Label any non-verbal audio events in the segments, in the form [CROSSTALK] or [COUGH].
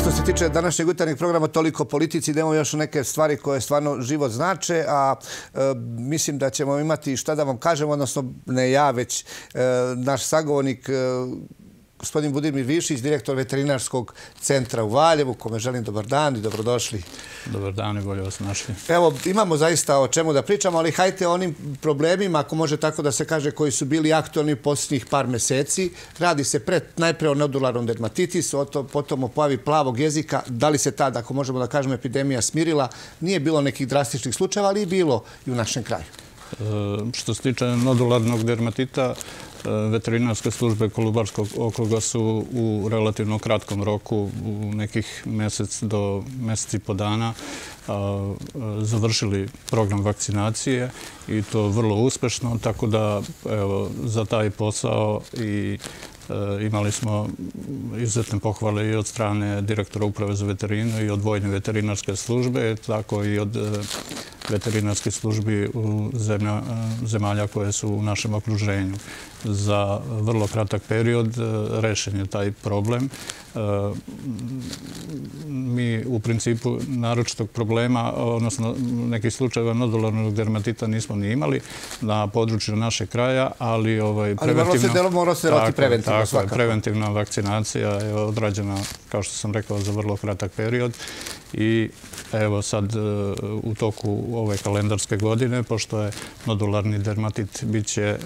Što se tiče današnjeg jutarnjeg programa, toliko politici, idemo još neke stvari koje stvarno život znače, a e, mislim da ćemo imati šta da vam kažemo, odnosno ne ja, već e, naš sagovornik e, gospodin Budimir Višić, direktor veterinarskog centra u Valjevu, kome želim dobar dan i dobrodošli. Dobar dan i bolje vas našli. Evo, imamo zaista o čemu da pričamo, ali hajte o onim problemima, ako može tako da se kaže, koji su bili aktualni posljednjih par meseci. Radi se pred, najpre o nodularnom dermatitisu, potom o pojavi plavog jezika. Da li se tada, ako možemo da kažemo, epidemija smirila? Nije bilo nekih drastičnih slučajeva, ali i bilo i u našem kraju. E, što se tiče nodularnog dermatita, e, veterinarske službe Kolubarskog okruga su u relativno kratkom roku, u nekih mjesec do mjeseci po dana, e, završili program vakcinacije i to vrlo uspešno, tako da za taj posao i imali smo izuzetne pohvale i od strane direktora uprave za veterinu i od vojne veterinarske službe, tako i od veterinarskih veterinarske službi u e, zemalja koje su u našem okruženju za vrlo kratak period e, rešen je taj problem. E, E, mi u principu naročitog problema, odnosno nekih slučajeva nodularnog dermatita nismo ni imali na području naše kraja, ali ovaj, preventivna vakcinacija je odrađena, kao što sam rekao, za vrlo kratak period. I evo sad e, u toku ove kalendarske godine, pošto je nodularni dermatit bit će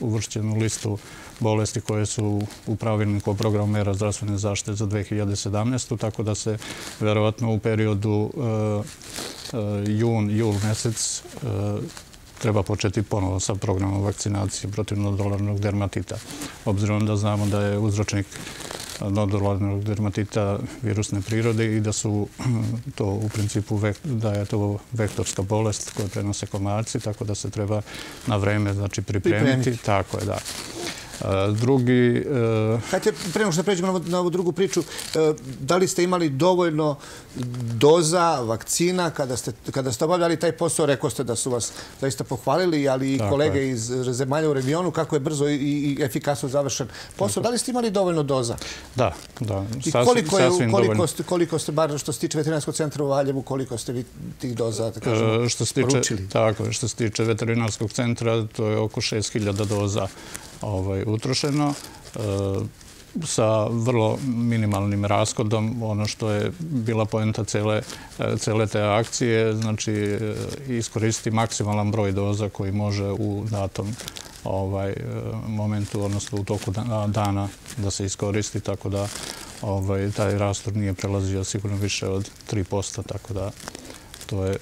uvršćen u listu bolesti koje su u pravilniku o programu mera zdravstvene zaštite za 2017. Tako da se verovatno u periodu e, e, jun, jul mesec treba početi ponovo sa programom vakcinacije protiv nodularnog dermatita. Obzirom da znamo da je uzročnik nodularnog dermatita virusne prirode i da su to u principu da je to vektorska bolest koju prenose komarci, tako da se treba na vreme znači, pripremiti. Tako je, da. Drugi... Hajde, prema što pređemo na ovu drugu priču, da li ste imali dovoljno doza vakcina kada ste obavljali taj posao? Rekao ste da su vas zaista pohvalili, ali i kolege iz zemalja u regionu, kako je brzo i efikasno završen posao. Da li ste imali dovoljno doza? Da, da. I koliko ste, bar što se tiče veterinarskog centra u Valjevu, koliko ste vi tih doza poručili? Tako, što se tiče veterinarskog centra, to je oko 6000 doza ovaj, utrošeno e, sa vrlo minimalnim raskodom. Ono što je bila poenta cele e, te akcije, znači e, iskoristiti maksimalan broj doza koji može u datom ovaj, momentu, odnosno u toku dana da se iskoristi, tako da ovaj, taj rastor nije prelazio sigurno više od 3%, tako da to je...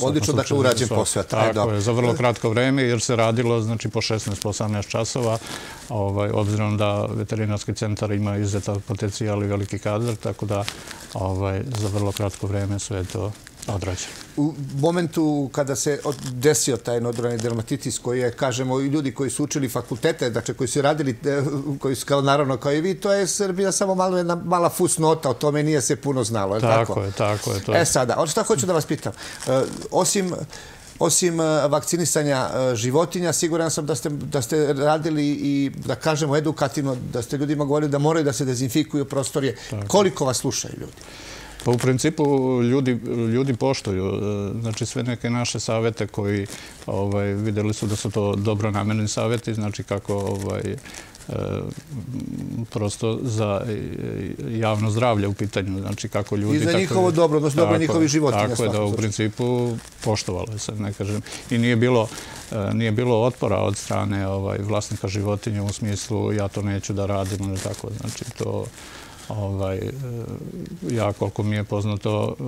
Odlično, dakle, urađen posao. Tako je, za vrlo kratko vreme, jer se radilo znači, po 16-18 časova, ovaj, obzirom da veterinarski centar ima izeta potencijal i veliki kadar, tako da ovaj, za vrlo kratko vreme sve to odrađeno. U momentu kada se desio taj nodorani dermatitis koji je, kažemo, i ljudi koji su učili fakultete, dakle koji su radili, e, koji su kao naravno kao i vi, to je Srbija samo malo jedna mala fusnota, o tome nije se puno znalo. Tako je, tako je. E sada, ono što hoću da vas pitam, e, osim Osim e, vakcinisanja životinja, siguran sam da ste, da ste radili i, da kažemo, edukativno, da ste ljudima govorili da moraju da se dezinfikuju prostorije. Koliko vas slušaju ljudi? Pa u principu ljudi poštuju. E, znači sve neke naše savete koji ovaj, videli su da su to dobro namjerni savjeti, znači kako ovaj, e, prosto za javno zdravlje u pitanju, znači kako ljudi... I za njihovo dobro, odnosno dobro njihovi životinja. Tako je da u principu poštovalo se, ne kažem. I nije bilo e, nije bilo otpora od strane ovaj, vlasnika životinja u smislu ja to neću da radim ili tako. Znači to ovaj, e, ja koliko mi je poznato e,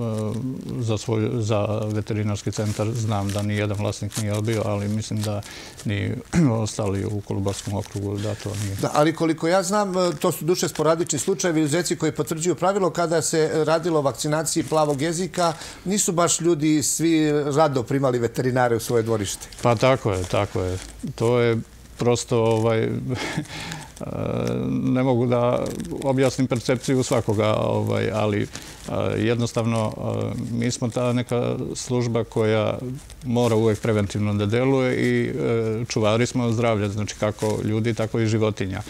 za, svoj, za veterinarski centar znam da ni jedan vlasnik nije odbio, ali mislim da ni [CLEARS THROAT] ostali u Kolubarskom okrugu da to nije. Da, ali koliko ja znam, e, to su duše sporadični slučajevi uzeci koji potvrđuju pravilo kada se radilo o vakcinaciji plavog jezika, nisu baš ljudi svi rado primali veterinare u svoje dvorište. Pa tako je, tako je. To je prosto ovaj, [LAUGHS] ne mogu da objasnim percepciju svakoga, ovaj, ali jednostavno mi smo ta neka služba koja mora uvek preventivno da deluje i e, čuvari smo zdravlja, znači kako ljudi, tako i životinja.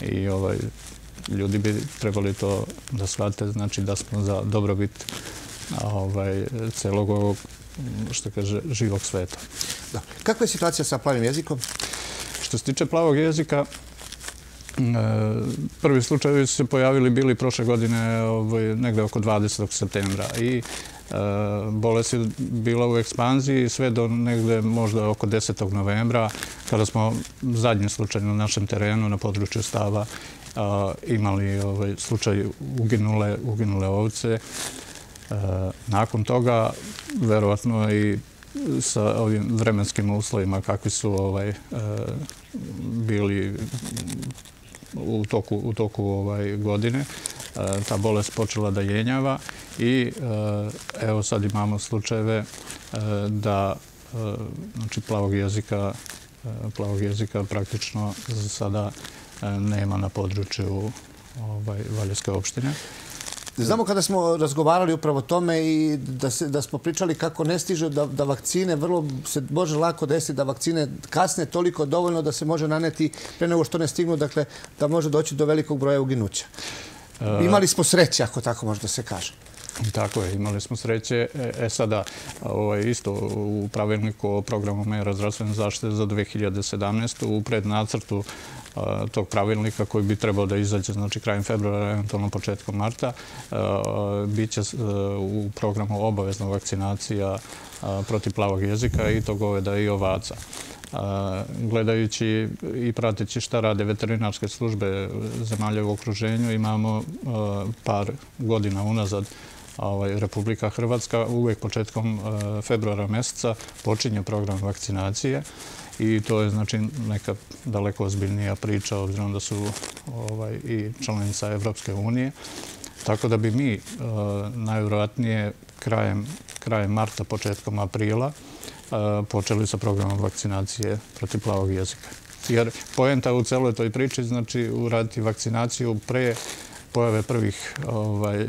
I ovaj, ljudi bi trebali to da shvate, znači da smo za dobrobit ovaj, celog ovog što kaže, živog sveta. Da. Kakva je situacija sa plavim jezikom? Što se tiče plavog jezika, E, prvi slučajevi su se pojavili bili prošle godine ovaj, negde oko 20. septembra i e, bolest je bila u ekspanziji sve do negde možda oko 10. novembra kada smo zadnji slučaj na našem terenu na području stava e, imali ovaj, slučaj uginule, uginule ovce. Nakon toga, verovatno i sa ovim vremenskim uslovima kakvi su ovaj, bili u toku, u toku ovaj godine, e, ta bolest počela da jenjava i e, evo sad imamo slučajeve e, da znači plavog jezika plavog jezika praktično za sada nema na području ovaj, Valjevske opštine. Znamo kada smo razgovarali upravo o tome i da, se, da smo pričali kako ne stiže da, da vakcine, vrlo se može lako desiti da vakcine kasne toliko dovoljno da se može naneti pre nego što ne stignu, dakle da može doći do velikog broja uginuća. E... Imali smo sreće, ako tako može da se kaže. Tako je, imali smo sreće. E, e sada, ovo je isto u pravilniku o programu mera zdravstvene zaštite za 2017. u prednacrtu tog pravilnika koji bi trebao da izađe znači krajem februara, eventualno početkom marta, bit će e, u programu obavezna vakcinacija protiv plavog jezika i to goveda i ovaca. Gledajući i pratići šta rade veterinarske službe zemalje u okruženju, imamo e, par godina unazad ovaj, Republika Hrvatska uvek početkom e, februara mjeseca počinje program vakcinacije i to je znači neka daleko ozbiljnija priča obzirom da su ovaj, i članica Evropske unije. Tako da bi mi uh, najvjerojatnije krajem, krajem marta, početkom aprila eh, počeli sa programom vakcinacije protiv plavog jezika. Jer poenta u celoj toj priči znači uraditi vakcinaciju pre pojave prvih ovaj, e,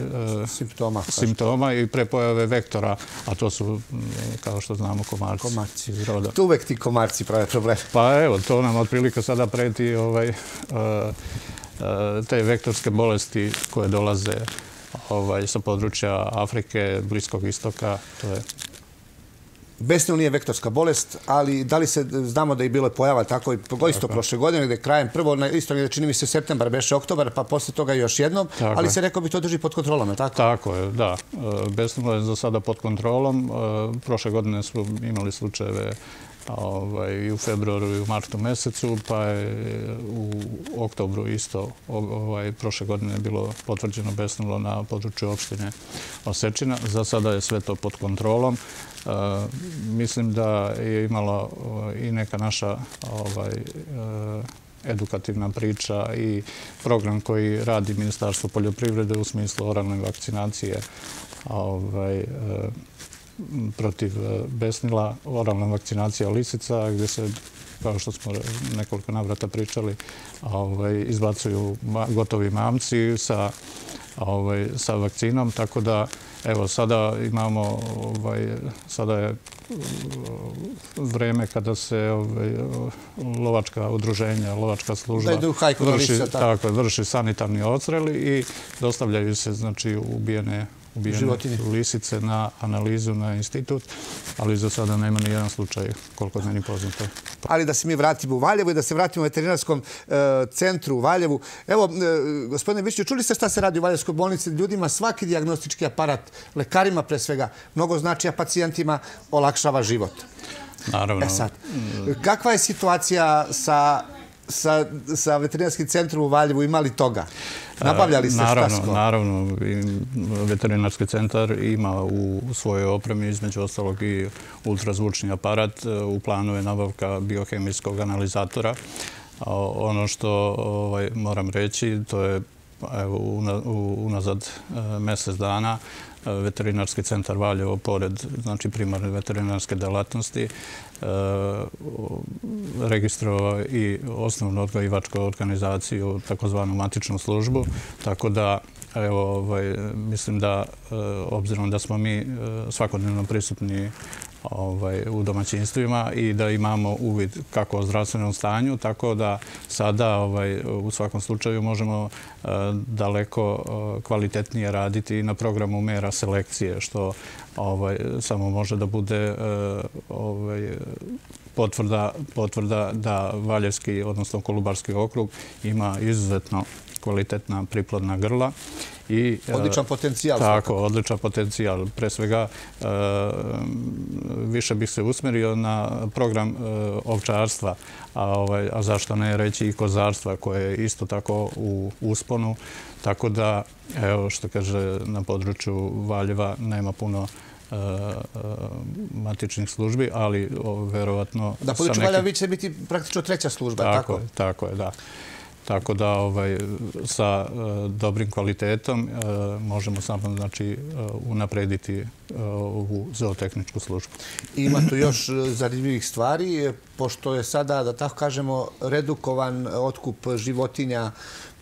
simptoma, simptoma i pre pojave vektora, a to su, kao što znamo, komarci. Komarci. Roda. Tu uvek ti komarci prave probleme. Pa evo, to nam otprilike sada preti ovaj, uh, uh, te vektorske bolesti koje dolaze ovaj, sa područja Afrike, Bliskog istoka. To je Besnil nije vektorska bolest, ali da li se znamo da je bilo pojava tako i isto prošle godine, gde krajem prvo, isto nije čini mi se septembar, beše oktobar, pa posle toga još jednom, ali se rekao bi to drži pod kontrolom, je tako? Tako je, da. E, Besnil je za sada pod kontrolom. E, prošle godine smo imali slučajeve ovaj, i u februaru i u martu mesecu, pa je u oktobru isto ovaj, prošle godine bilo potvrđeno besnulo na području opštine Osečina. Za sada je sve to pod kontrolom. E, mislim da je imala e, i neka naša ovaj, e, edukativna priča i program koji radi Ministarstvo poljoprivrede u smislu oralne vakcinacije ovaj, e, protiv e, besnila, oralna vakcinacija lisica, gdje se, kao što smo nekoliko navrata pričali, ovaj, izbacuju gotovi mamci sa ovaj, sa vakcinom, tako da evo sada imamo ovaj, sada je uh, vreme kada se ovaj, lovačka udruženja, lovačka služba vrši, tako, vrši sanitarni ocreli i dostavljaju se znači ubijene ubijene lisice na analizu na institut, ali za sada nema ni jedan slučaj koliko je meni poznato. Ali da se mi vratimo u Valjevu i da se vratimo u veterinarskom e, centru u Valjevu. Evo, e, gospodine Višću, čuli ste šta se radi u Valjevskoj bolnici? Ljudima svaki diagnostički aparat, lekarima pre svega, mnogo znači, a pacijentima olakšava život. Naravno. E sad, kakva je situacija sa sa, sa veterinarskim centrom u Valjevu imali toga? Nabavljali ste naravno, šta Naravno, veterinarski centar ima u svojoj opremi između ostalog i ultrazvučni aparat. U planu je nabavka biohemijskog analizatora. Ono što ovaj, moram reći, to je Pa, evo, unazad e, mjesec dana e, veterinarski centar Valjevo, pored znači, primarne veterinarske delatnosti, e, registrovao i osnovnu odgojivačku organizaciju, takozvanu matičnu službu, tako da Evo, ovaj, mislim da, obzirom da smo mi svakodnevno prisutni ovaj, u domaćinstvima i da imamo uvid kako o zdravstvenom stanju, tako da sada ovaj, u svakom slučaju možemo eh, daleko eh, kvalitetnije raditi na programu mera selekcije, što ovaj, samo može da bude eh, ovaj, potvrda, potvrda da Valjevski, odnosno Kolubarski okrug, ima izuzetno kvalitetna priplodna grla. I, e, odličan potencijal. Tako, odličan potencijal. Pre svega, e, više bih se usmerio na program e, ovčarstva, a, ovaj, a zašto ne reći i kozarstva, koje je isto tako u usponu. Tako da, evo što kaže, na području Valjeva nema puno matičnih službi, ali verovatno... Da, području Valjeva vi će biti praktično treća služba, tako? Tako je, da. Tako da ovaj, sa e, dobrim kvalitetom e, možemo samo znači, e, unaprediti e, ovu zootehničku službu. Ima tu još e, zanimljivih stvari, e, pošto je sada, da tako kažemo, redukovan otkup životinja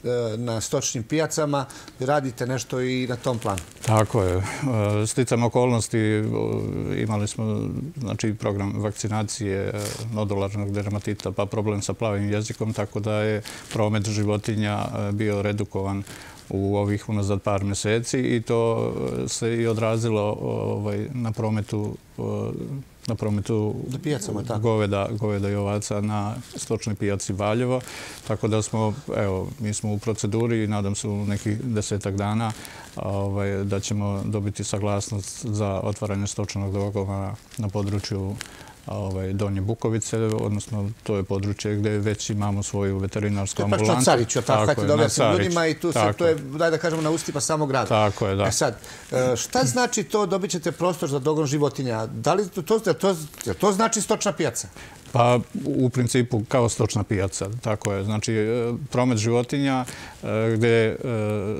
E, na stočnim pijacama. Radite nešto i na tom planu. Tako je. E, sticam okolnosti. E, imali smo znači, program vakcinacije nodularnog dermatita, pa problem sa plavim jezikom, tako da je promet životinja bio redukovan u ovih unazad par meseci i to se i odrazilo ovaj, na prometu na prometu goveda, goveda i ovaca na stočnoj pijaci Valjevo. Tako da smo, evo, mi smo u proceduri i nadam se u nekih desetak dana ovaj, da ćemo dobiti saglasnost za otvaranje stočnog dogova na području ovaj, Donje Bukovice, odnosno to je područje gdje već imamo svoju veterinarsku ambulantu. To je baš na Cariću, tako, tako je, da objasnim ljudima i tu se, to je, daj da kažemo, na ustipa samog grada. Tako je, da. E sad, e, šta znači to dobit ćete prostor za dogon životinja? Da li to, to, to, to znači stočna pijaca? Pa u principu kao stočna pijaca, tako je. Znači e, promet životinja e, gdje e,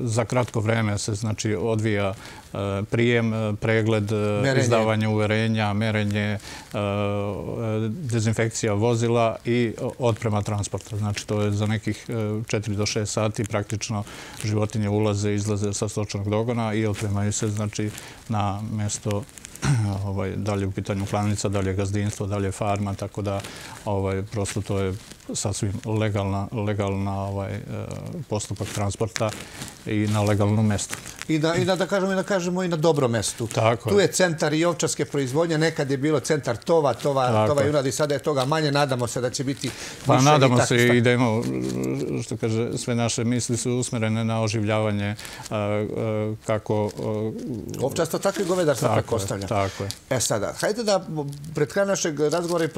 za kratko vreme se znači odvija prijem, pregled, izdavanje uverenja, merenje, dezinfekcija vozila i otprema transporta. Znači to je za nekih 4 do 6 sati praktično životinje ulaze i izlaze sa stočnog dogona i otpremaju se znači na mjesto [CLEARS THROAT] ovaj, je u pitanju klanica, je gazdinstvo, dalje farma, tako da ovaj, prosto to je sasvim legalna, legalna ovaj, e, postupak transporta i na legalnom mjestu. I da, i da, da, kažemo, i da kažemo i na dobro mjestu. Tako tu je centar i ovčarske proizvodnje, nekad je bilo centar tova, tova, tova junadi, i sada je toga manje, nadamo se da će biti pa, više nadamo i se i da imamo, što kaže, sve naše misli su usmerene na oživljavanje a, a, kako... A, Ovčarstvo tako i govedarstvo tako ostavlja. Tako je. E sada, hajde da pred kraj našeg razgovora i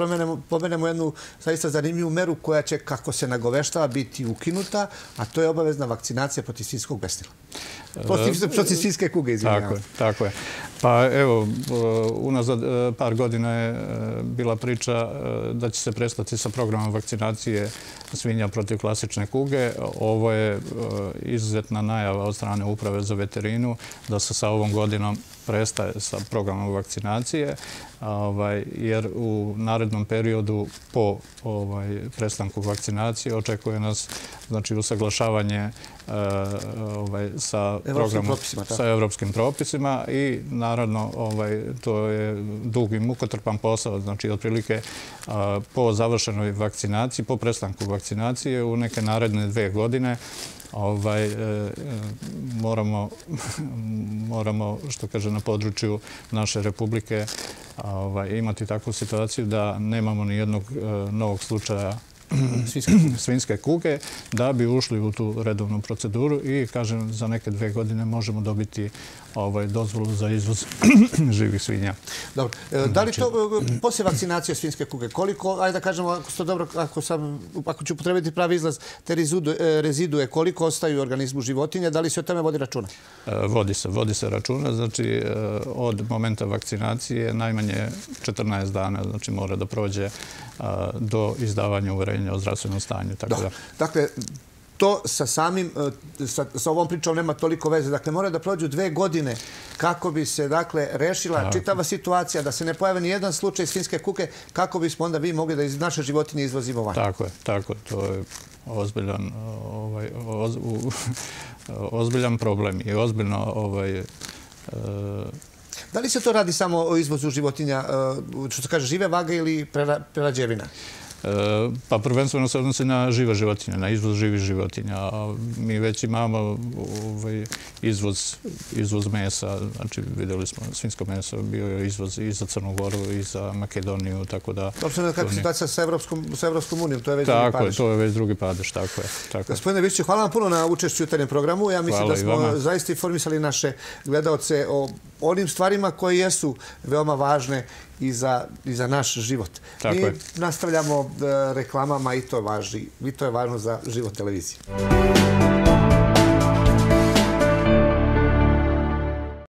pomenemo jednu zaista zanimljivu meru koja će, kako se nagoveštava, biti ukinuta, a to je obavezna vakcinacija protiv svinskog besnila. Protiv svinske kuge, izvinjava. Tako je, tako je. Pa evo, unazad e, par godina je e, bila priča e, da će se prestati sa programom vakcinacije svinja protiv klasične kuge. Ovo je izuzetna najava od strane Uprave za veterinu da se sa ovom godinom prestaje sa programom vakcinacije, ovaj, jer u narednom periodu po ovaj, prestanku vakcinacije očekuje nas znači, usaglašavanje e, ovaj, sa programom sa evropskim propisima i naravno to je dug i mukotrpan posao, znači otprilike po završenoj vakcinaciji, po prestanku vakcinacije u neke naredne dve godine ovaj, e, e moramo, [LAUGHS] moramo, što kaže, na području naše republike ovaj, imati takvu situaciju da nemamo ni jednog e, novog slučaja svinske [CLEARS THROAT] kuge da bi ušli u tu redovnu proceduru i, kažem, za neke dve godine možemo dobiti ovaj, dozvolu za izvoz [CLEARS THROAT] živih svinja. Dobro. E, da li to, znači- poslije vakcinacije svinske kuge, koliko, ajde da kažemo, ako ste dobro, ako, sam, ako ću potrebiti pravi izlaz, te e, rezidue, koliko ostaju u organizmu životinja, da li se o tome vodi računa? E, vodi se, vodi se računa. Znači, od momenta vakcinacije najmanje 14 dana znači, mora da prođe do izdavanja uverenja o zdravstvenom stanju. Tako da. Dakle, to sa samim, e, sa, sa ovom pričom nema toliko veze. Dakle, mora da prođu dve godine kako bi se, dakle, rešila čitava situacija, da se ne pojave ni jedan slučaj svinske kuke, kako bismo onda vi mogli da iz naše životinje izvozimo van. Tako je, tako je. To je ozbiljan, ovaj, [LAUGHS] ozbiljan problem i ozbiljno ovaj, Da li se to radi samo o izvozu životinja, e, što se kaže, žive vage ili prerađevina? E, pa prvenstveno se odnosi na žive životinje, na izvoz živih životinja. Mi već imamo ovaj, izvoz, izvoz mesa, znači videli smo svinsko meso, bio je izvoz i za Crnu Goru i za Makedoniju, tako da... Dobro se kakva situacija sa Evropskom, sa Evropskom unijom, to je već tako drugi padeš. Tako je, to je već drugi padeš, tako je. Tako. Gospodine Višće, hvala vam puno na učešću u jutarnjem programu. Ja mislim hvala da smo zaista informisali naše gledalce o onim stvarima koje jesu veoma važne i za, i za naš život. Tako Mi je. nastavljamo e, reklamama i to, važi, i to je važno za život televizije.